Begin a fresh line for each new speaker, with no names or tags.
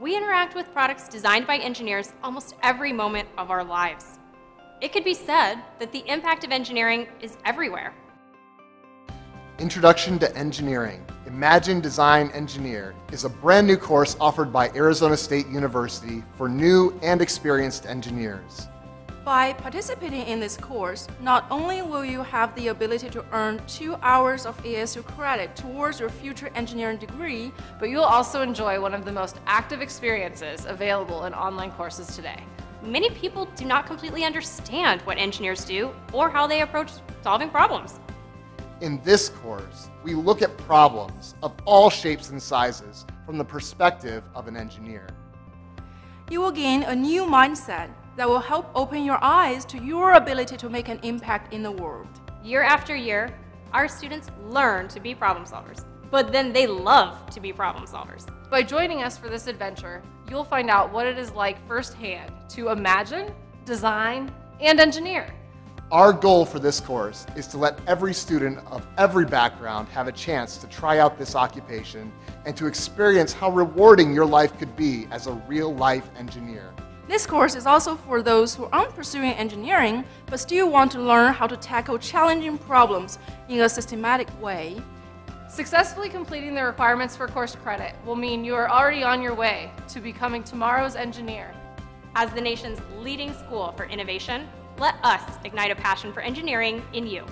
We interact with products designed by engineers almost every moment of our lives. It could be said that the impact of engineering is everywhere.
Introduction to Engineering, Imagine Design Engineer is a brand new course offered by Arizona State University for new and experienced engineers.
By participating in this course, not only will you have the ability to earn two hours of ASU credit towards your future engineering degree,
but you'll also enjoy one of the most active experiences available in online courses today.
Many people do not completely understand what engineers do or how they approach solving problems.
In this course, we look at problems of all shapes and sizes from the perspective of an engineer.
You will gain a new mindset that will help open your eyes to your ability to make an impact in the world.
Year after year, our students learn to be problem solvers, but then they love to be problem solvers.
By joining us for this adventure, you'll find out what it is like firsthand to imagine, design, and engineer.
Our goal for this course is to let every student of every background have a chance to try out this occupation and to experience how rewarding your life could be as a real-life engineer.
This course is also for those who aren't pursuing engineering but still want to learn how to tackle challenging problems in a systematic way.
Successfully completing the requirements for course credit will mean you are already on your way to becoming tomorrow's engineer.
As the nation's leading school for innovation, let us ignite a passion for engineering in you.